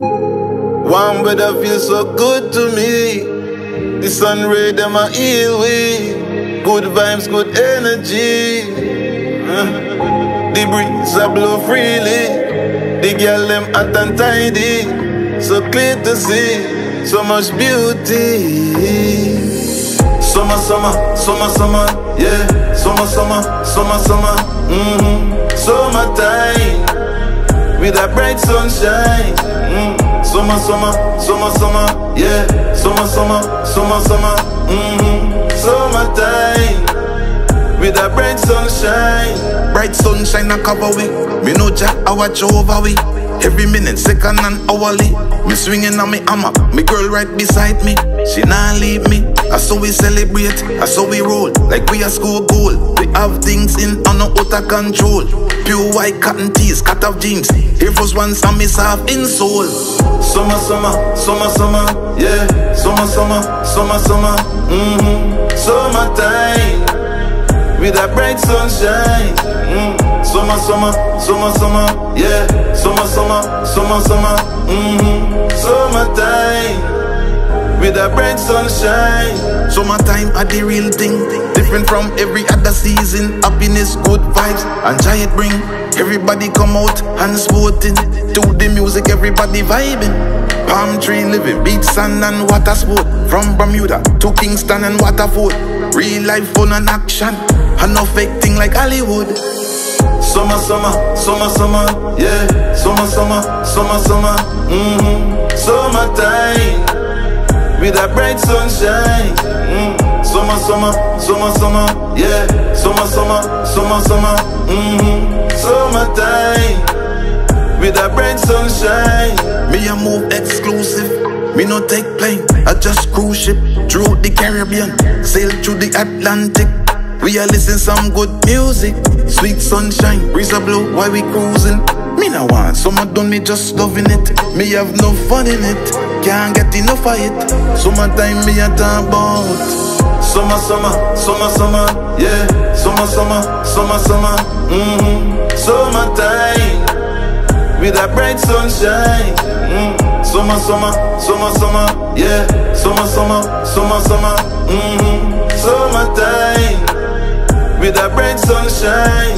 Warm weather feels so good to me. The sun ray them a heal we. Good vibes, good energy. The breeze a blow freely. The girl them hot and tidy. So clear to see. So much beauty. Summer, summer, summer, summer, yeah. Summer, summer, summer, summer, mm-hmm. Summertime, with a bright sunshine. Mm. Summer, summer, summer, summer, yeah. Summer, summer, summer, summer, mm-hmm. Summertime, with a bright sunshine. Bright sunshine a cover we. Me know Jack I watch over we. Every minute, second and hourly. Me swinging on me hammer. Me girl right beside me. She nah leave me. Saw we celebrate. I saw we roll like we a school goal. We have things in on no of control. Pure white cotton tees, cut off jeans. Air Force Ones and me soft insole. Summer, summer, summer, summer, yeah. Summer, summer, summer, summer, mm-hmm. Summertime, with a bright sunshine. Mm. Summer, summer, summer, summer, yeah. Summer, summer, summer, summer, mm-hmm. Summertime, with a bright sunshine. Summertime are the real thing. Different from every other season. Happiness, good vibes, and it bring. Everybody come out and sporting. To the music, everybody vibing. Palm tree living, beach, sand, and water sport. From Bermuda to Kingston and Waterford. Real life fun and action. And no fake thing like Hollywood. Summer, summer, summer, summer, yeah. Summer, summer, summer, summer, mm-hmm. Summertime, with a bright sunshine. Mm. Summer, summer, summer, summer, yeah. Summer, summer, summer, summer, mm-hmm. Summertime, with a bright sunshine. Me a move exclusive. Me no take plane, I just cruise ship through the Caribbean, sail through the Atlantic. We are listen some good music, sweet sunshine, breeze a blow while we cruising. Me no want summer done, me just loving it. Me have no fun in it, can't get enough of it. Summertime me a talk about. Summer, summer, summer, summer, yeah. Summer, summer, summer, summer, mm-hmm. Summertime, with a bright sunshine. Mm. Summer, summer, summer, summer, yeah. Summer, summer, summer, summer, mm-hmm. Summertime, with a bright sunshine.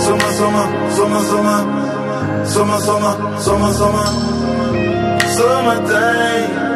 Summer, summer, summer, summer, summer, summer, summer, summer, summertime.